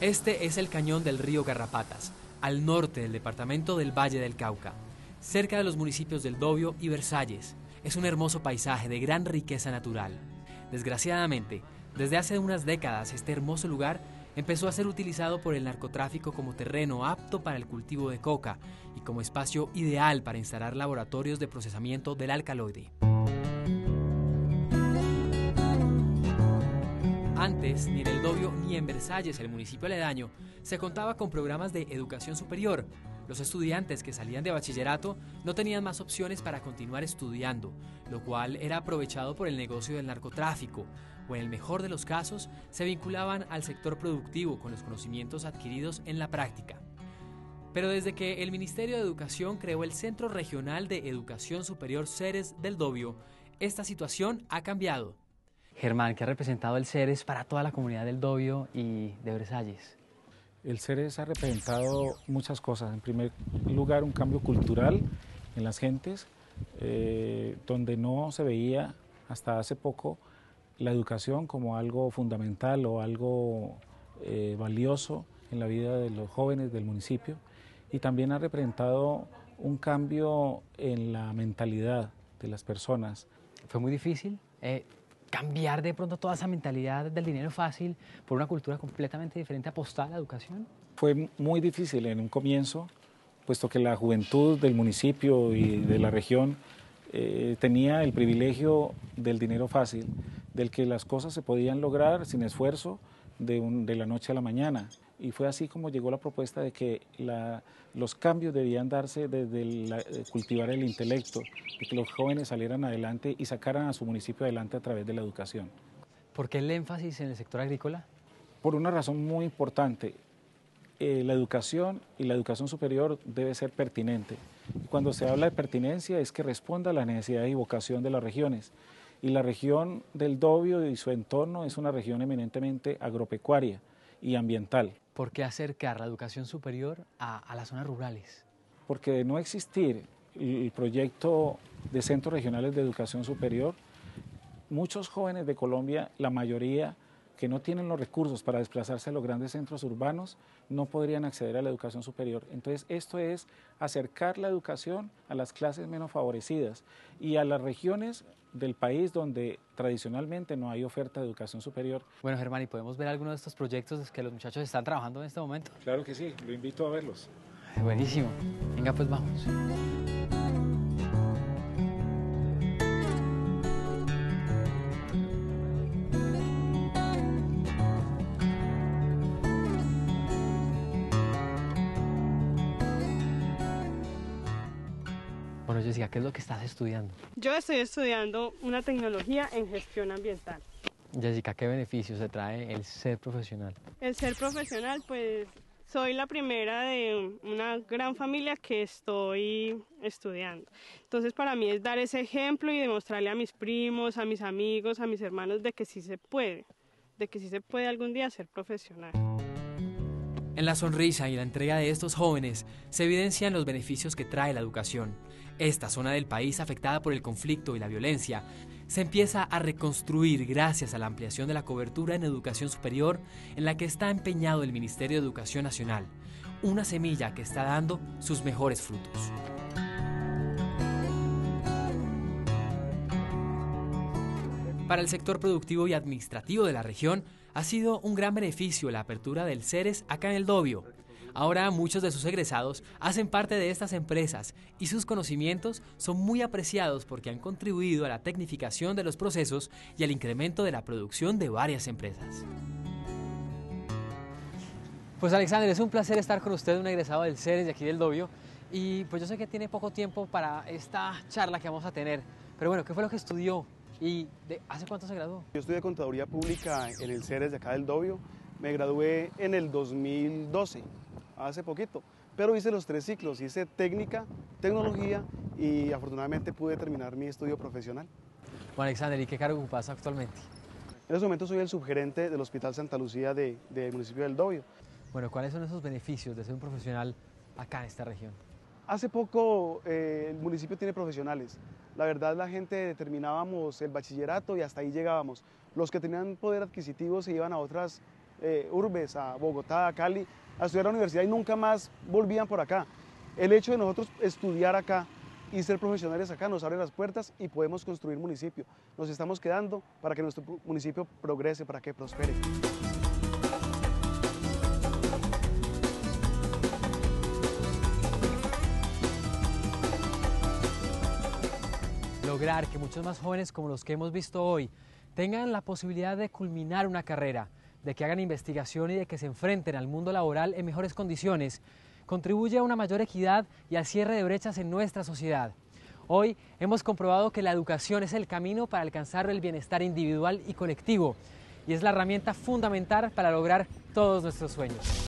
Este es el cañón del río Garrapatas, al norte del departamento del Valle del Cauca, cerca de los municipios del Dobio y Versalles. Es un hermoso paisaje de gran riqueza natural. Desgraciadamente, desde hace unas décadas este hermoso lugar empezó a ser utilizado por el narcotráfico como terreno apto para el cultivo de coca y como espacio ideal para instalar laboratorios de procesamiento del alcaloide. Antes, ni en el Dobio ni en Versalles, el municipio aledaño, se contaba con programas de educación superior. Los estudiantes que salían de bachillerato no tenían más opciones para continuar estudiando, lo cual era aprovechado por el negocio del narcotráfico, o en el mejor de los casos, se vinculaban al sector productivo con los conocimientos adquiridos en la práctica. Pero desde que el Ministerio de Educación creó el Centro Regional de Educación Superior Ceres del Dobio, esta situación ha cambiado. Germán, ¿qué ha representado el CERES para toda la comunidad del Dobio y de Versalles? El CERES ha representado muchas cosas. En primer lugar, un cambio cultural en las gentes, eh, donde no se veía hasta hace poco la educación como algo fundamental o algo eh, valioso en la vida de los jóvenes del municipio. Y también ha representado un cambio en la mentalidad de las personas. ¿Fue muy difícil? Eh, cambiar de pronto toda esa mentalidad del dinero fácil por una cultura completamente diferente, apostar a la educación? Fue muy difícil en un comienzo, puesto que la juventud del municipio y de la región eh, tenía el privilegio del dinero fácil, del que las cosas se podían lograr sin esfuerzo de, de la noche a la mañana y fue así como llegó la propuesta de que los cambios debían darse desde eh, cultivar el intelecto, y que los jóvenes salieran adelante y sacaran a su municipio adelante a través de la educación. ¿Por qué el énfasis en el sector agrícola? Por una razón muy importante. Eh, la educación y la educación superior debe ser pertinente. Cuando se habla de pertinencia es que responda a la necesidad y vocación de las regiones. Y la región del Dobio y su entorno es una región eminentemente agropecuaria y ambiental. ¿Por qué acercar la educación superior a, las zonas rurales? Porque de no existir el proyecto de centros regionales de educación superior, muchos jóvenes de Colombia, la mayoría que no tienen los recursos para desplazarse a los grandes centros urbanos, no podrían acceder a la educación superior. Entonces, esto es acercar la educación a las clases menos favorecidas y a las regiones del país donde tradicionalmente no hay oferta de educación superior. Bueno, Germán, ¿y podemos ver algunos de estos proyectos que los muchachos están trabajando en este momento? Claro que sí, lo invito a verlos. Buenísimo. Venga, pues vamos. Bueno, Jessica, ¿qué es lo que estás estudiando? Yo estoy estudiando una tecnología en gestión ambiental. Jessica, ¿qué beneficios se trae el ser profesional? El ser profesional, pues soy la primera de una gran familia que estoy estudiando. Entonces para mí es dar ese ejemplo y demostrarle a mis primos, a mis amigos, a mis hermanos de que sí se puede, de que sí se puede algún día ser profesional. En la sonrisa y la entrega de estos jóvenes se evidencian los beneficios que trae la educación. Esta zona del país afectada por el conflicto y la violencia se empieza a reconstruir gracias a la ampliación de la cobertura en educación superior en la que está empeñado el Ministerio de Educación Nacional, una semilla que está dando sus mejores frutos. Para el sector productivo y administrativo de la región, ha sido un gran beneficio la apertura del CERES acá en el Dobio. Ahora muchos de sus egresados hacen parte de estas empresas y sus conocimientos son muy apreciados porque han contribuido a la tecnificación de los procesos y al incremento de la producción de varias empresas. Pues Alexander, es un placer estar con usted, un egresado del CERES de aquí del Dobio. Y pues yo sé que tiene poco tiempo para esta charla que vamos a tener. Pero bueno, ¿qué fue lo que estudió? ¿Y de, hace cuánto se graduó? Yo estudié Contaduría Pública en el CERES de acá del Dobio. Me gradué en el 2012, hace poquito. Pero hice los tres ciclos, hice técnica, tecnología y afortunadamente pude terminar mi estudio profesional. Bueno, Alexander, ¿y qué cargo ocupas actualmente? En este momento soy el subgerente del Hospital Santa Lucía del municipio del Dobio. Bueno, ¿cuáles son esos beneficios de ser un profesional acá en esta región? Hace poco eh, el municipio tiene profesionales. La verdad la gente terminábamos el bachillerato y hasta ahí llegábamos. Los que tenían poder adquisitivo se iban a otras eh, urbes, a Bogotá, a Cali, a estudiar a la universidad y nunca más volvían por acá. El hecho de nosotros estudiar acá y ser profesionales acá nos abre las puertas y podemos construir municipio. Nos estamos quedando para que nuestro municipio progrese, para que prospere. Lograr que muchos más jóvenes como los que hemos visto hoy tengan la posibilidad de culminar una carrera, de que hagan investigación y de que se enfrenten al mundo laboral en mejores condiciones, contribuye a una mayor equidad y al cierre de brechas en nuestra sociedad. Hoy hemos comprobado que la educación es el camino para alcanzar el bienestar individual y colectivo y es la herramienta fundamental para lograr todos nuestros sueños.